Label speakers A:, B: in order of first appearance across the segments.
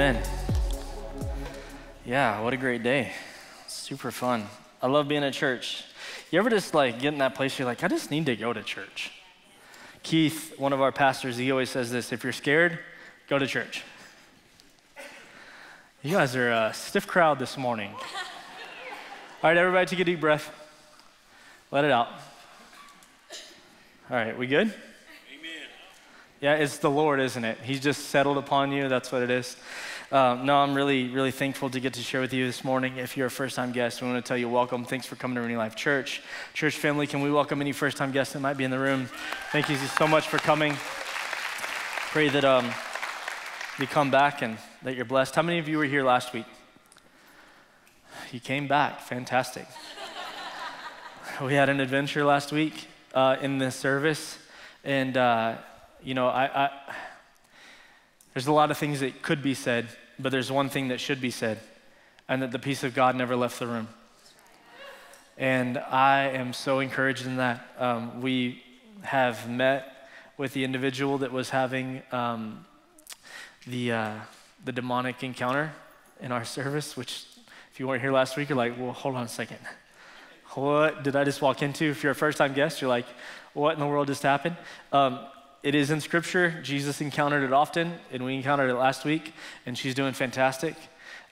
A: Amen. Yeah, what a great day. Super fun. I love being at church. You ever just like get in that place you're like, I just need to go to church? Keith, one of our pastors, he always says this if you're scared, go to church. You guys are a stiff crowd this morning. All right, everybody take a deep breath. Let it out. All right, we good? Amen. Yeah, it's the Lord, isn't it? He's just settled upon you. That's what it is. Um, no, I'm really, really thankful to get to share with you this morning. If you're a first time guest, we want to tell you welcome. Thanks for coming to Renew Life Church. Church family, can we welcome any first time guests that might be in the room? Thank you so much for coming. Pray that um, you come back and that you're blessed. How many of you were here last week? You came back. Fantastic. we had an adventure last week uh, in this service, and uh, you know, I, I, there's a lot of things that could be said, but there's one thing that should be said, and that the peace of God never left the room. And I am so encouraged in that. Um, we have met with the individual that was having um, the, uh, the demonic encounter in our service, which, if you weren't here last week, you're like, well, hold on a second. What did I just walk into? If you're a first time guest, you're like, what in the world just happened? Um, it is in scripture. Jesus encountered it often, and we encountered it last week, and she's doing fantastic.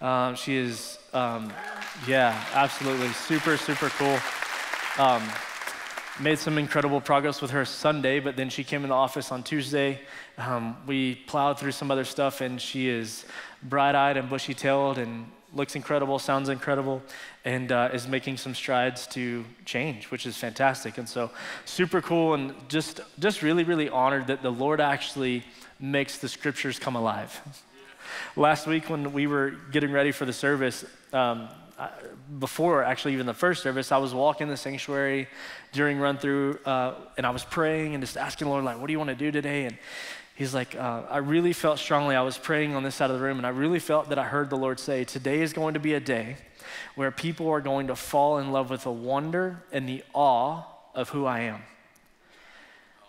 A: Um, she is, um, yeah, absolutely super, super cool. Um, made some incredible progress with her Sunday, but then she came in the office on Tuesday. Um, we plowed through some other stuff, and she is bright eyed and bushy tailed and looks incredible, sounds incredible, and uh, is making some strides to change, which is fantastic. And so, super cool, and just just really, really honored that the Lord actually makes the scriptures come alive. Last week, when we were getting ready for the service, um, before actually even the first service, I was walking the sanctuary during run through, uh, and I was praying and just asking the Lord, like, what do you want to do today? And he's like, uh, I really felt strongly. I was praying on this side of the room, and I really felt that I heard the Lord say, Today is going to be a day where people are going to fall in love with the wonder and the awe of who I am.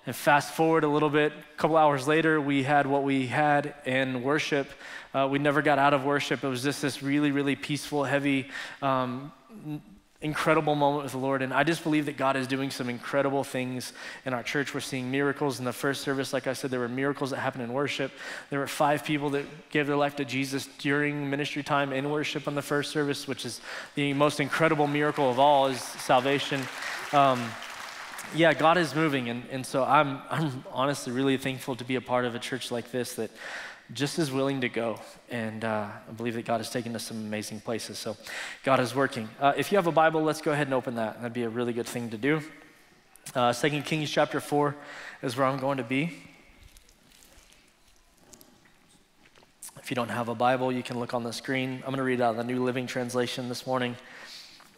A: And fast forward a little bit, a couple hours later, we had what we had in worship. Uh, we never got out of worship. It was just this really, really peaceful, heavy, um, incredible moment with the Lord. And I just believe that God is doing some incredible things in our church. We're seeing miracles in the first service. Like I said, there were miracles that happened in worship. There were five people that gave their life to Jesus during ministry time in worship on the first service, which is the most incredible miracle of all is salvation. Um, yeah, God is moving. And, and so I'm, I'm honestly really thankful to be a part of a church like this that just as willing to go. And uh, I believe that God has taken us some amazing places. So God is working. Uh, if you have a Bible, let's go ahead and open that. That'd be a really good thing to do. Uh, 2 Kings chapter 4 is where I'm going to be. If you don't have a Bible, you can look on the screen. I'm going to read out the New Living Translation this morning.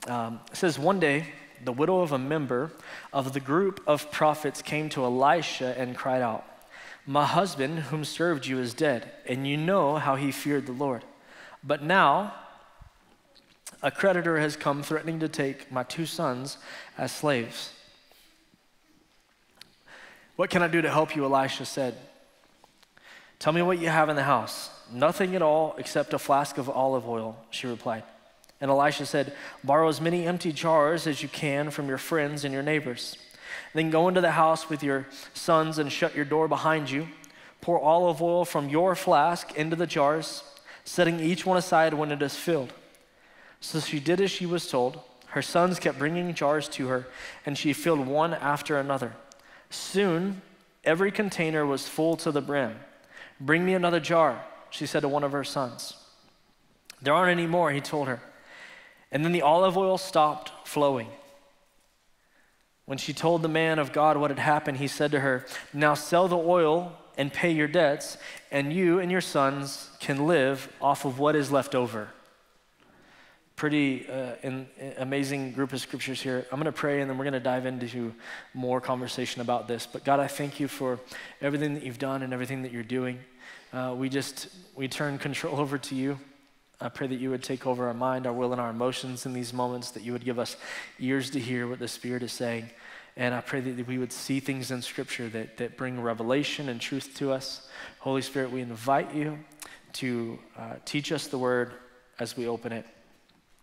A: Um, it says, One day, the widow of a member of the group of prophets came to Elisha and cried out, my husband, whom served you, is dead, and you know how he feared the Lord. But now, a creditor has come threatening to take my two sons as slaves. What can I do to help you? Elisha said. Tell me what you have in the house. Nothing at all except a flask of olive oil, she replied. And Elisha said, Borrow as many empty jars as you can from your friends and your neighbors. Then go into the house with your sons and shut your door behind you. Pour olive oil from your flask into the jars, setting each one aside when it is filled. So she did as she was told. Her sons kept bringing jars to her, and she filled one after another. Soon, every container was full to the brim. Bring me another jar, she said to one of her sons. There aren't any more, he told her. And then the olive oil stopped flowing. When she told the man of God what had happened, he said to her, Now sell the oil and pay your debts, and you and your sons can live off of what is left over. Pretty uh, in, in amazing group of scriptures here. I'm going to pray and then we're going to dive into more conversation about this. But God, I thank you for everything that you've done and everything that you're doing. Uh, we just, we turn control over to you. I pray that you would take over our mind, our will, and our emotions in these moments, that you would give us ears to hear what the Spirit is saying. And I pray that we would see things in Scripture that, that bring revelation and truth to us. Holy Spirit, we invite you to uh, teach us the word as we open it.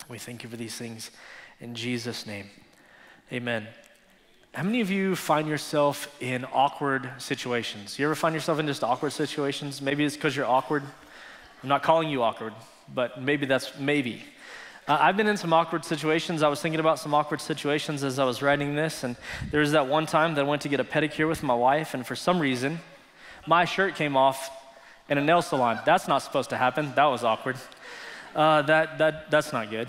A: We thank you for these things in Jesus' name. Amen. How many of you find yourself in awkward situations? You ever find yourself in just awkward situations? Maybe it's because you're awkward. I'm not calling you awkward, but maybe that's maybe. Uh, I've been in some awkward situations. I was thinking about some awkward situations as I was writing this, and there was that one time that I went to get a pedicure with my wife, and for some reason, my shirt came off in a nail salon. That's not supposed to happen. That was awkward. Uh, that, that, that's not good.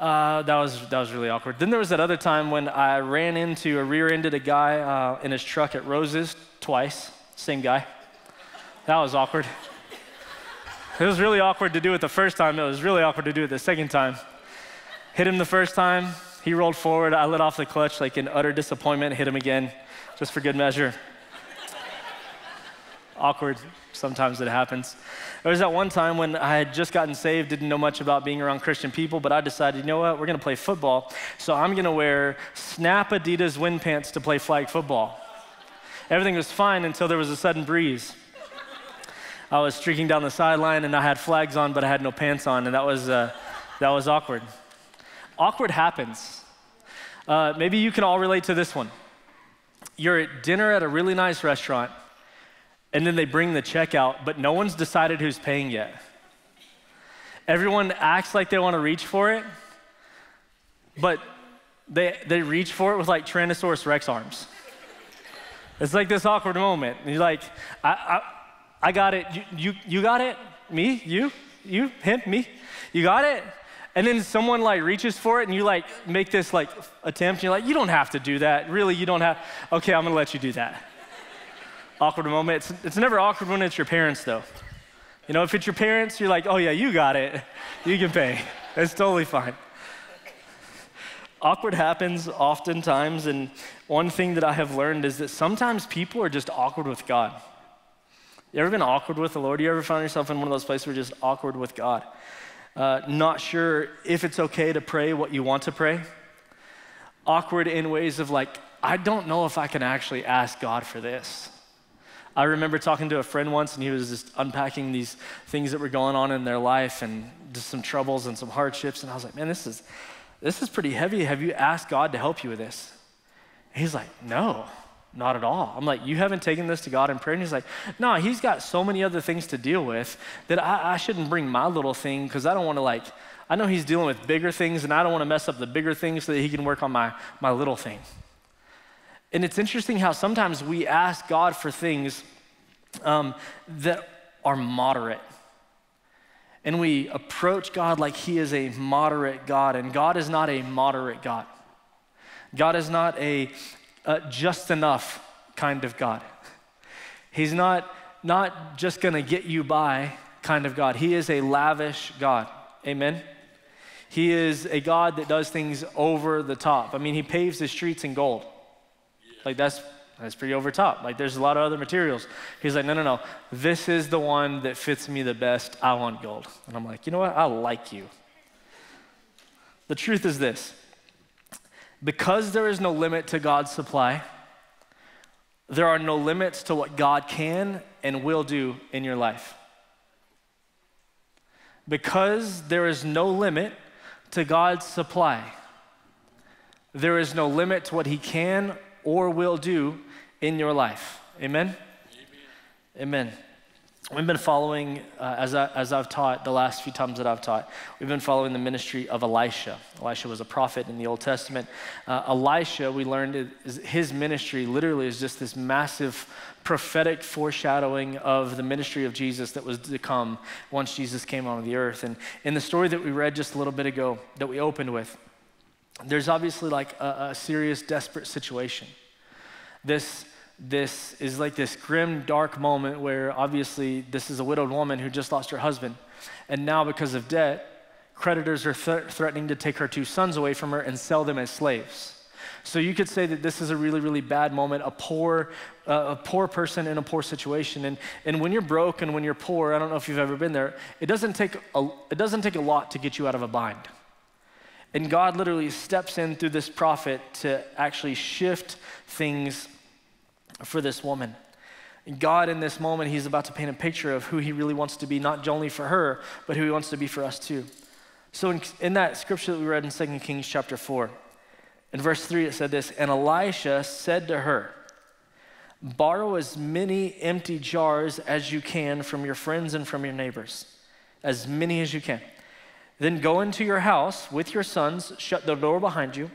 A: Uh, that, was, that was really awkward. Then there was that other time when I ran into or rear ended a guy uh, in his truck at Rose's twice. Same guy. That was awkward. It was really awkward to do it the first time. It was really awkward to do it the second time. Hit him the first time. He rolled forward. I let off the clutch like in utter disappointment. Hit him again, just for good measure. awkward. Sometimes it happens. There was that one time when I had just gotten saved, didn't know much about being around Christian people, but I decided, you know what, we're gonna play football, so I'm gonna wear snap Adidas wind pants to play flag football. Everything was fine until there was a sudden breeze. I was streaking down the sideline and I had flags on, but I had no pants on, and that was, uh, that was awkward. Awkward happens. Uh, maybe you can all relate to this one. You're at dinner at a really nice restaurant and then they bring the check out, but no one's decided who's paying yet. Everyone acts like they want to reach for it, but they, they reach for it with like Tyrannosaurus Rex arms. It's like this awkward moment. And you're like, I, I, I got it. You, you, you got it? Me? You? You? Him? Me? You got it? And then someone like reaches for it and you like make this like attempt. And you're like, you don't have to do that. Really, you don't have. Okay, I'm gonna let you do that awkward moment. It's, it's never awkward when it's your parents, though. You know, if it's your parents, you're like, oh, yeah, you got it. You can pay. It's totally fine. Awkward happens oftentimes, and one thing that I have learned is that sometimes people are just awkward with God. You ever been awkward with the Lord? You ever found yourself in one of those places where you're just awkward with God? Uh, not sure if it's okay to pray what you want to pray? Awkward in ways of like, I don't know if I can actually ask God for this. I remember talking to a friend once, and he was just unpacking these things that were going on in their life and just some troubles and some hardships. And I was like, man, this is, this is pretty heavy. Have you asked God to help you with this? He's like, no, not at all. I'm like, you haven't taken this to God in prayer? And he's like, no, he's got so many other things to deal with that I, I shouldn't bring my little thing because I don't want to like, I know he's dealing with bigger things and I don't want to mess up the bigger things so that he can work on my, my little thing. And it's interesting how sometimes we ask God for things um, that are moderate. And we approach God like He is a moderate God, and God is not a moderate God. God is not a, a just enough kind of God. He's not, not just gonna get you by kind of God. He is a lavish God. Amen? He is a God that does things over the top. I mean, He paves the streets in gold. Like, that's that's pretty over top. Like there's a lot of other materials. He's like, no, no, no. This is the one that fits me the best. I want gold. And I'm like, you know what? I like you. The truth is this because there is no limit to God's supply, there are no limits to what God can and will do in your life. Because there is no limit to God's supply, there is no limit to what He can or will do in your life. Amen? Amen. Amen. We've been following, uh, as, I, as I've taught the last few times that I've taught, we've been following the ministry of Elisha. Elisha was a prophet in the Old Testament. Uh, Elisha, we learned is, his ministry literally is just this massive prophetic foreshadowing of the ministry of Jesus that was to come once Jesus came on the earth. And in the story that we read just a little bit ago, that we opened with, there's obviously like a, a serious, desperate situation this, this is like this grim, dark moment where obviously this is a widowed woman who just lost her husband. And now, because of debt, creditors are th- threatening to take her two sons away from her and sell them as slaves. So you could say that this is a really, really bad moment, a poor, uh, a poor person in a poor situation. And, and when you're broke and when you're poor, I don't know if you've ever been there, it doesn't take a, it doesn't take a lot to get you out of a bind. And God literally steps in through this prophet to actually shift things for this woman. God, in this moment, He's about to paint a picture of who He really wants to be, not only for her, but who He wants to be for us too. So, in, in that scripture that we read in 2 Kings chapter 4, in verse 3, it said this And Elisha said to her, Borrow as many empty jars as you can from your friends and from your neighbors, as many as you can. Then go into your house with your sons, shut the door behind you,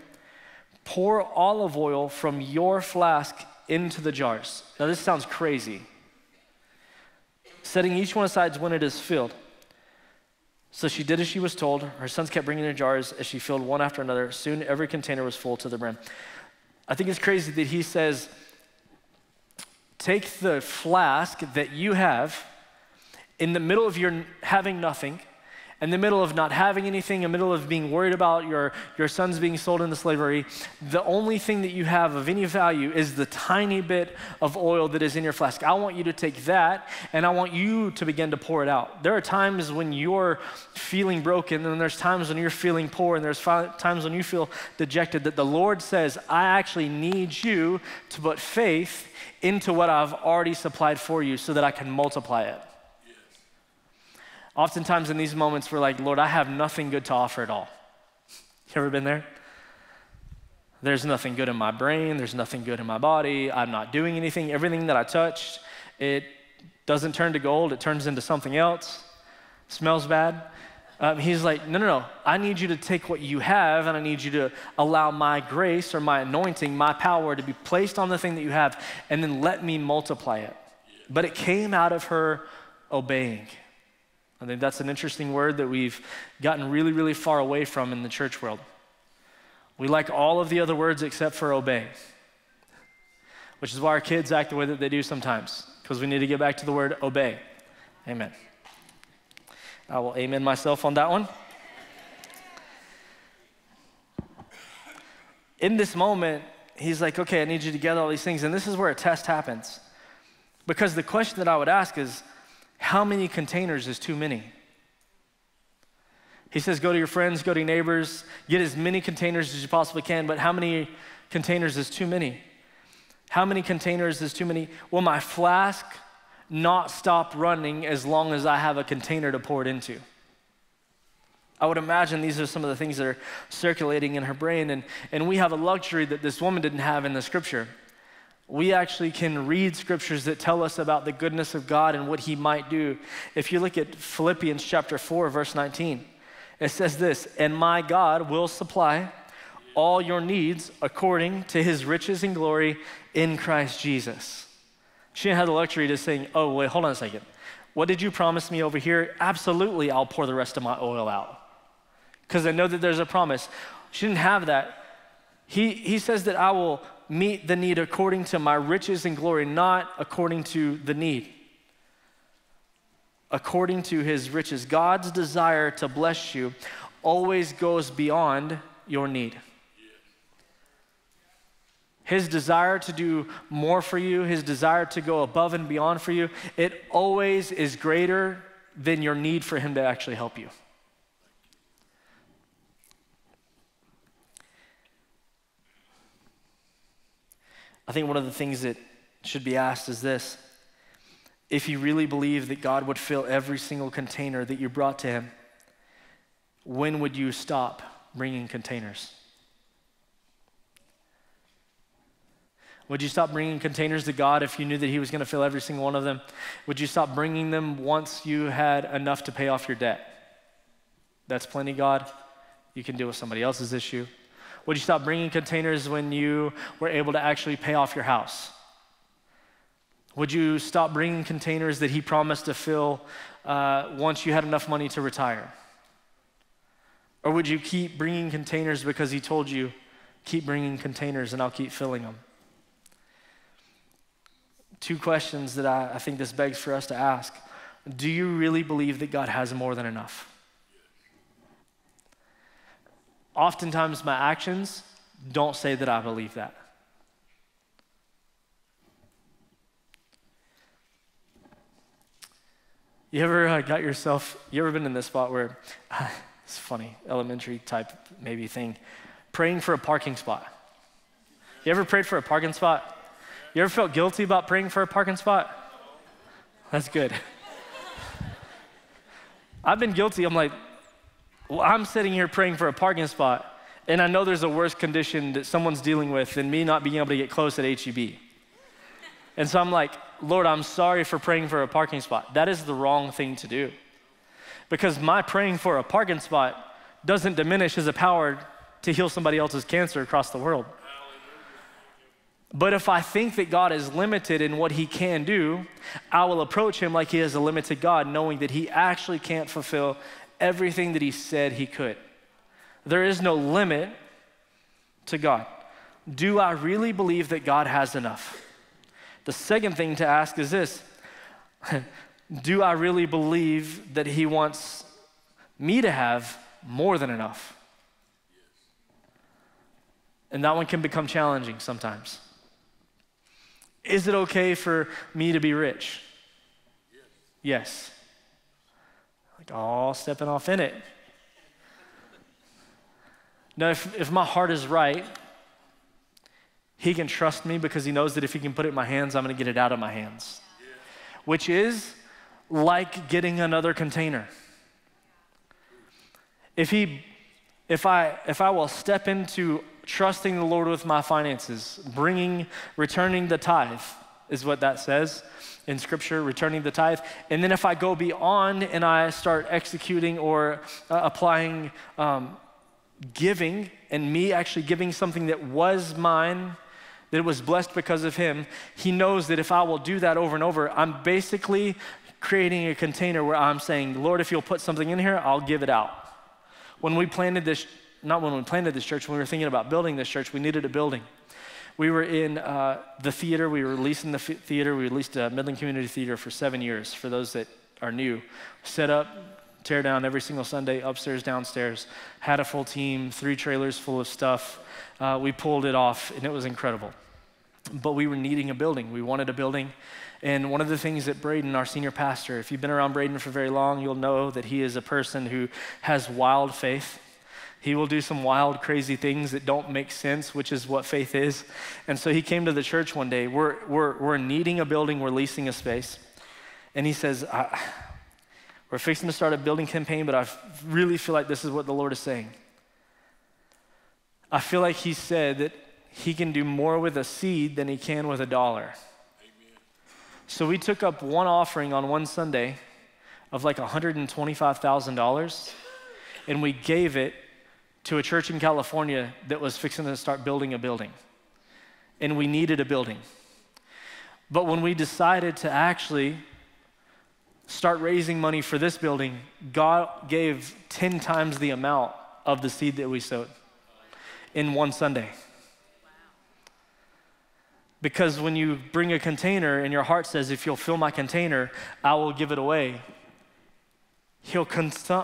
A: pour olive oil from your flask into the jars. Now, this sounds crazy. Setting each one aside when it is filled. So she did as she was told. Her sons kept bringing their jars as she filled one after another. Soon every container was full to the brim. I think it's crazy that he says, Take the flask that you have in the middle of your having nothing in the middle of not having anything, in the middle of being worried about your, your sons being sold into slavery, the only thing that you have of any value is the tiny bit of oil that is in your flask. I want you to take that and I want you to begin to pour it out. There are times when you're feeling broken, and there's times when you're feeling poor, and there's times when you feel dejected, that the Lord says, I actually need you to put faith into what I've already supplied for you so that I can multiply it. Oftentimes in these moments, we're like, Lord, I have nothing good to offer at all. You ever been there? There's nothing good in my brain, there's nothing good in my body, I'm not doing anything. Everything that I touch, it doesn't turn to gold, it turns into something else, smells bad. Um, he's like, no, no, no. I need you to take what you have and I need you to allow my grace or my anointing, my power to be placed on the thing that you have and then let me multiply it. But it came out of her obeying. I think that's an interesting word that we've gotten really, really far away from in the church world. We like all of the other words except for obey, which is why our kids act the way that they do sometimes, because we need to get back to the word obey. Amen. I will amen myself on that one. In this moment, he's like, okay, I need you to get all these things. And this is where a test happens. Because the question that I would ask is, how many containers is too many? He says, Go to your friends, go to your neighbors, get as many containers as you possibly can, but how many containers is too many? How many containers is too many? Will my flask not stop running as long as I have a container to pour it into? I would imagine these are some of the things that are circulating in her brain, and, and we have a luxury that this woman didn't have in the scripture we actually can read scriptures that tell us about the goodness of God and what He might do. If you look at Philippians chapter 4, verse 19, it says this And my God will supply all your needs according to His riches and glory in Christ Jesus. She didn't have the luxury to saying, Oh, wait, hold on a second. What did you promise me over here? Absolutely, I'll pour the rest of my oil out. Because I know that there's a promise. She didn't have that. He, he says that I will meet the need according to my riches and glory, not according to the need. According to his riches. God's desire to bless you always goes beyond your need. His desire to do more for you, his desire to go above and beyond for you, it always is greater than your need for him to actually help you. I think one of the things that should be asked is this if you really believe that God would fill every single container that you brought to Him, when would you stop bringing containers? Would you stop bringing containers to God if you knew that He was going to fill every single one of them? Would you stop bringing them once you had enough to pay off your debt? That's plenty, God. You can deal with somebody else's issue. Would you stop bringing containers when you were able to actually pay off your house? Would you stop bringing containers that he promised to fill uh, once you had enough money to retire? Or would you keep bringing containers because he told you, keep bringing containers and I'll keep filling them? Two questions that I, I think this begs for us to ask. Do you really believe that God has more than enough? Oftentimes, my actions don't say that I believe that. You ever uh, got yourself, you ever been in this spot where, it's funny, elementary type maybe thing, praying for a parking spot? You ever prayed for a parking spot? You ever felt guilty about praying for a parking spot? That's good. I've been guilty. I'm like, well, I'm sitting here praying for a parking spot, and I know there's a worse condition that someone's dealing with than me not being able to get close at HEB. And so I'm like, Lord, I'm sorry for praying for a parking spot. That is the wrong thing to do. Because my praying for a parking spot doesn't diminish his power to heal somebody else's cancer across the world. But if I think that God is limited in what he can do, I will approach him like he is a limited God, knowing that he actually can't fulfill everything that he said he could. There is no limit to God. Do I really believe that God has enough? The second thing to ask is this Do I really believe that he wants me to have more than enough? And that one can become challenging sometimes. Is it okay for me to be rich? Yes. Like all stepping off in it. Now, if, if my heart is right, he can trust me because he knows that if he can put it in my hands, I'm going to get it out of my hands. Which is like getting another container. If he if I if I will step into trusting the Lord with my finances, bringing, returning the tithe, is what that says in scripture, returning the tithe. And then if I go beyond and I start executing or uh, applying um, giving, and me actually giving something that was mine, that was blessed because of him, he knows that if I will do that over and over, I'm basically creating a container where I'm saying, Lord, if you'll put something in here, I'll give it out. When we planted this not when we planted this church, when we were thinking about building this church, we needed a building. We were in uh, the theater, we were leasing the theater, we leased a Midland Community Theater for seven years, for those that are new. Set up, tear down every single Sunday, upstairs, downstairs. Had a full team, three trailers full of stuff. Uh, we pulled it off, and it was incredible. But we were needing a building. We wanted a building. And one of the things that Braden, our senior pastor, if you've been around Braden for very long, you'll know that he is a person who has wild faith. He will do some wild, crazy things that don't make sense, which is what faith is. And so he came to the church one day. We're, we're, we're needing a building, we're leasing a space. And he says, We're fixing to start a building campaign, but I really feel like this is what the Lord is saying. I feel like he said that he can do more with a seed than he can with a dollar. Amen. So we took up one offering on one Sunday of like $125,000 and we gave it to a church in California that was fixing to start building a building. And we needed a building. But when we decided to actually start raising money for this building, God gave 10 times the amount of the seed that we sowed in one Sunday. Because when you bring a container and your heart says, if you'll fill my container, I will give it away, he'll,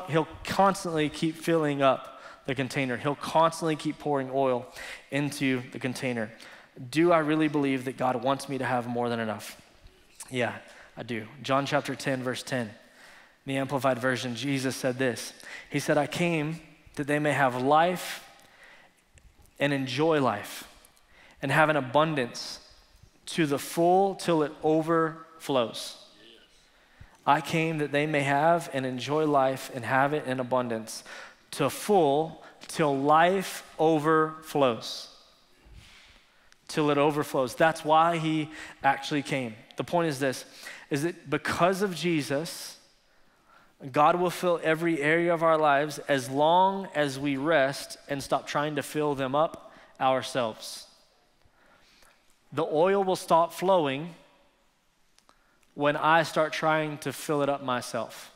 A: he'll constantly keep filling up the container. He'll constantly keep pouring oil into the container. Do I really believe that God wants me to have more than enough? Yeah, I do. John chapter 10, verse 10, the Amplified Version, Jesus said this He said, I came that they may have life and enjoy life and have an abundance to the full till it overflows. I came that they may have and enjoy life and have it in abundance to full till life overflows. Till it overflows. That's why he actually came. The point is this is that because of Jesus, God will fill every area of our lives as long as we rest and stop trying to fill them up ourselves. The oil will stop flowing when I start trying to fill it up myself.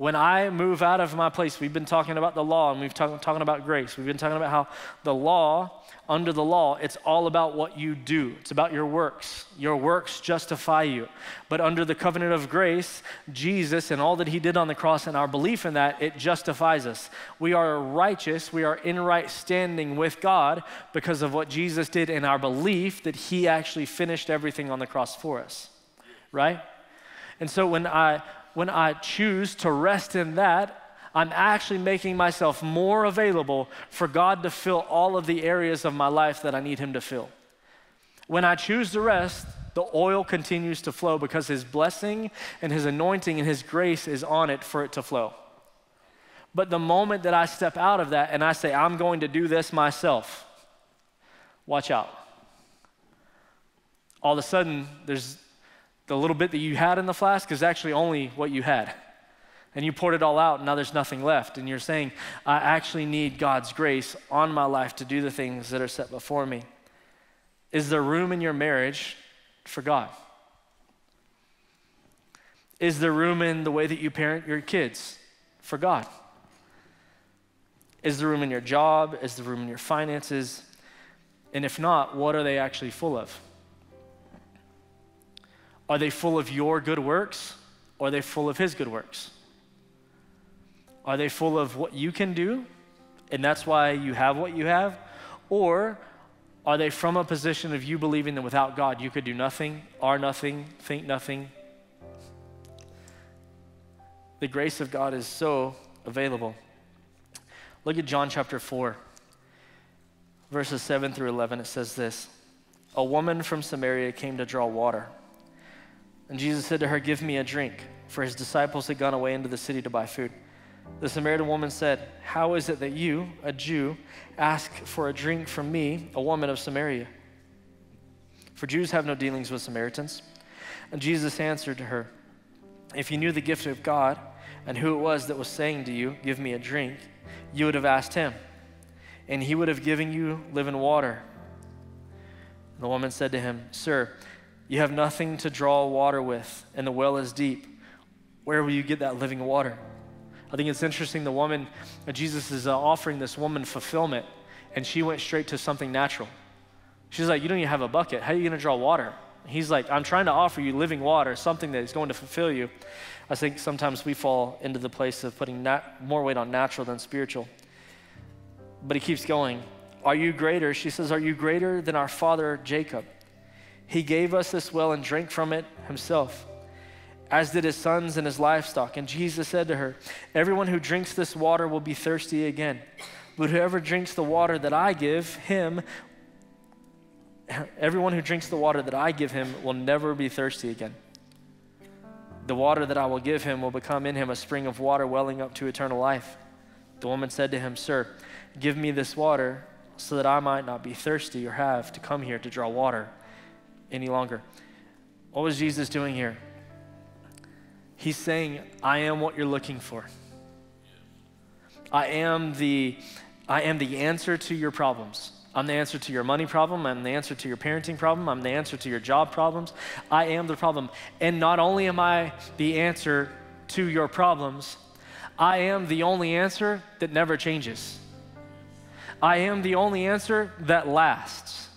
A: When I move out of my place, we've been talking about the law and we've talk, talking about grace. We've been talking about how the law, under the law, it's all about what you do. It's about your works. Your works justify you. But under the covenant of grace, Jesus and all that he did on the cross and our belief in that, it justifies us. We are righteous. We are in right standing with God because of what Jesus did in our belief that he actually finished everything on the cross for us. Right? And so when I when I choose to rest in that, I'm actually making myself more available for God to fill all of the areas of my life that I need Him to fill. When I choose to rest, The oil continues to flow because his blessing and his anointing and his grace is on it for it to flow. But the moment that I step out of that and I say, I'm going to do this myself, watch out. All of a sudden, there's the little bit that you had in the flask is actually only what you had. And you poured it all out, and now there's nothing left. And you're saying, I actually need God's grace on my life to do the things that are set before me. Is there room in your marriage for God? Is there room in the way that you parent your kids for God? Is there room in your job? Is there room in your finances? And if not, what are they actually full of? Are they full of your good works or are they full of His good works? Are they full of what you can do and that's why you have what you have? Or are they from a position of you believing that without God you could do nothing, are nothing, think nothing? The grace of God is so available. Look at John chapter 4, verses 7 through 11. It says this A woman from Samaria came to draw water. And Jesus said to her, Give me a drink, for his disciples had gone away into the city to buy food. The Samaritan woman said, How is it that you, a Jew, ask for a drink from me, a woman of Samaria? For Jews have no dealings with Samaritans. And Jesus answered to her, If you knew the gift of God and who it was that was saying to you, Give me a drink, you would have asked him, and he would have given you living water. And the woman said to him, Sir, you have nothing to draw water with, and the well is deep. Where will you get that living water? I think it's interesting the woman, uh, Jesus is uh, offering this woman fulfillment, and she went straight to something natural. She's like, You don't even have a bucket. How are you going to draw water? He's like, I'm trying to offer you living water, something that is going to fulfill you. I think sometimes we fall into the place of putting nat- more weight on natural than spiritual. But he keeps going. Are you greater? She says, Are you greater than our father Jacob? He gave us this well and drank from it himself as did his sons and his livestock. And Jesus said to her, Everyone who drinks this water will be thirsty again. But whoever drinks the water that I give him, everyone who drinks the water that I give him will never be thirsty again. The water that I will give him will become in him a spring of water welling up to eternal life. The woman said to him, Sir, give me this water so that I might not be thirsty or have to come here to draw water any longer. What was Jesus doing here? He's saying, I am what you're looking for. I am the, I am the answer to your problems. I'm the answer to your money problem. I'm the answer to your parenting problem. I'm the answer to your job problems. I am the problem. And not only am I the answer to your problems, I am the only answer that never changes. I am the only answer that lasts.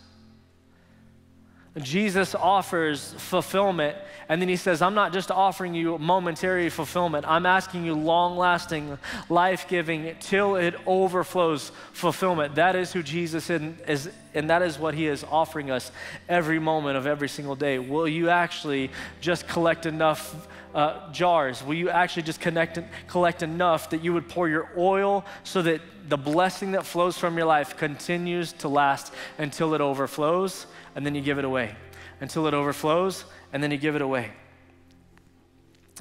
A: Jesus offers fulfillment and then he says, I'm not just offering you momentary fulfillment, I'm asking you long lasting, life giving, till it overflows fulfillment. That is who Jesus is, and that is what he is offering us every moment of every single day. Will you actually just collect enough? Uh, jars? Will you actually just connect, collect enough that you would pour your oil so that the blessing that flows from your life continues to last until it overflows and then you give it away? Until it overflows and then you give it away.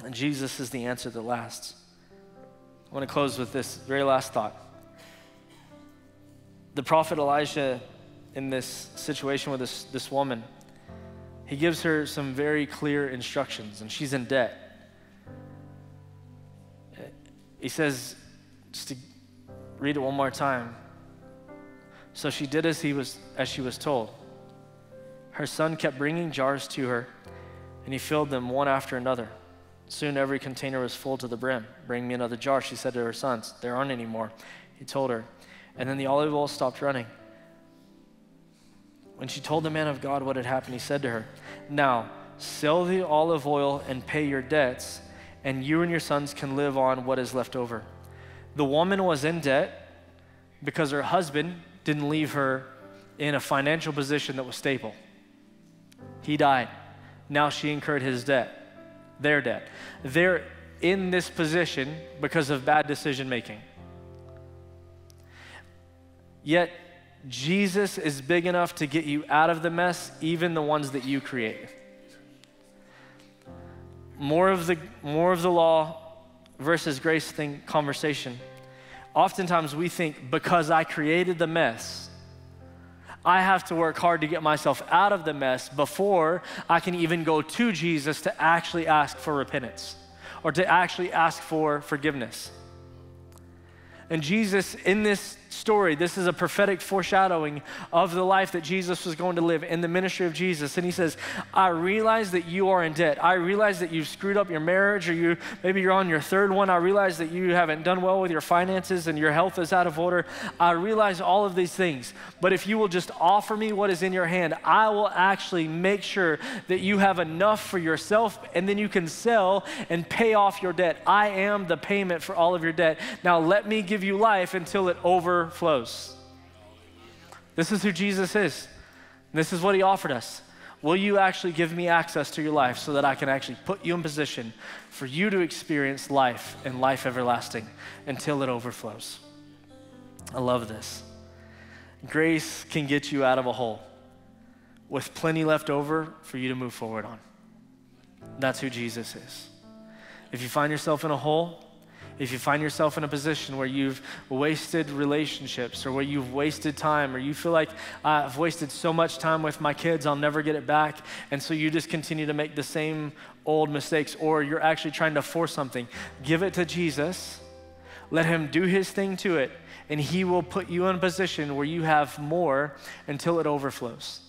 A: And Jesus is the answer that lasts. I want to close with this very last thought. The prophet Elijah, in this situation with this, this woman, he gives her some very clear instructions, and she's in debt. He says, just to read it one more time. So she did as, he was, as she was told. Her son kept bringing jars to her and he filled them one after another. Soon every container was full to the brim. Bring me another jar, she said to her sons. There aren't any more, he told her. And then the olive oil stopped running. When she told the man of God what had happened, he said to her, Now sell the olive oil and pay your debts, and you and your sons can live on what is left over. The woman was in debt because her husband didn't leave her in a financial position that was stable. He died. Now she incurred his debt, their debt. They're in this position because of bad decision making. Yet, Jesus is big enough to get you out of the mess, even the ones that you create. more of the, more of the law versus grace thing conversation. Oftentimes we think because I created the mess, I have to work hard to get myself out of the mess before I can even go to Jesus to actually ask for repentance or to actually ask for forgiveness. And Jesus, in this story, this is a prophetic foreshadowing of the life that Jesus was going to live in the ministry of Jesus. And he says, I realize that you are in debt. I realize that you've screwed up your marriage, or you maybe you're on your third one. I realize that you haven't done well with your finances and your health is out of order. I realize all of these things. But if you will just offer me what is in your hand, I will actually make sure that you have enough for yourself and then you can sell and pay off your debt. I am the payment for all of your debt. Now let me give you life until it overflows. This is who Jesus is. This is what he offered us. Will you actually give me access to your life so that I can actually put you in position for you to experience life and life everlasting until it overflows? I love this. Grace can get you out of a hole with plenty left over for you to move forward on. That's who Jesus is. If you find yourself in a hole, if you find yourself in a position where you've wasted relationships or where you've wasted time or you feel like I've wasted so much time with my kids, I'll never get it back, and so you just continue to make the same old mistakes, or you're actually trying to force something, give it to Jesus. Let Him do His thing to it, and He will put you in a position where you have more until it overflows.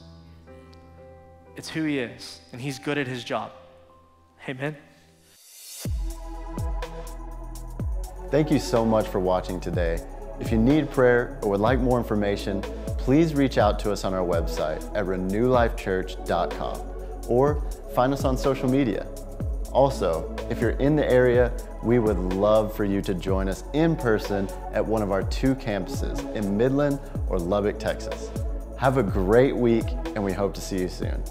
A: It's who He is, and He's good at His job. Amen.
B: Thank you so much for watching today. If you need prayer or would like more information, please reach out to us on our website at renewlifechurch.com or find us on social media. Also, if you're in the area, we would love for you to join us in person at one of our two campuses in Midland or Lubbock, Texas. Have a great week, and we hope to see you soon.